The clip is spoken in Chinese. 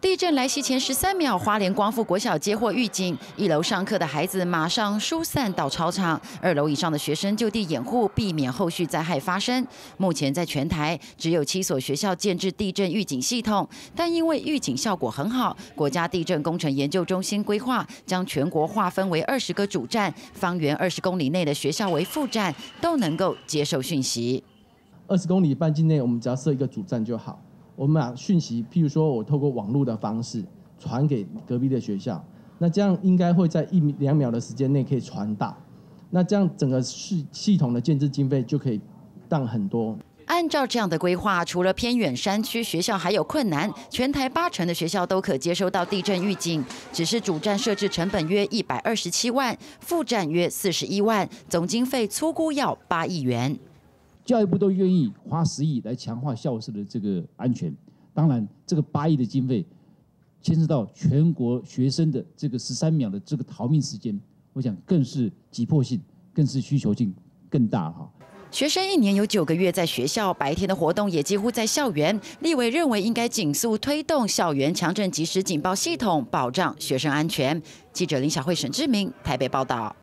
地震来袭前十三秒，花莲光复国小接获预警，一楼上课的孩子马上疏散到操场，二楼以上的学生就地掩护，避免后续灾害发生。目前在全台只有七所学校建置地震预警系统，但因为预警效果很好，国家地震工程研究中心规划将全国划分为二十个主站，方圆二十公里内的学校为副站，都能够接受讯息。二十公里半径内，我们只要设一个主站就好。我们把讯息，譬如说我透过网络的方式传给隔壁的学校，那这样应该会在一两秒的时间内可以传达，那这样整个系系统的建制经费就可以当很多。按照这样的规划，除了偏远山区学校还有困难，全台八成的学校都可接收到地震预警，只是主站设置成本约一百二十七万，副站约四十一万，总经费粗估要八亿元。教育部都愿意花十亿来强化校舍的这个安全，当然这个八亿的经费牵涉到全国学生的这个十三秒的这个逃命时间，我想更是急迫性，更是需求性更大哈。学生一年有九个月在学校，白天的活动也几乎在校园。立委认为应该紧速推动校园强震即时警报系统，保障学生安全。记者林小慧、沈志明台北报道。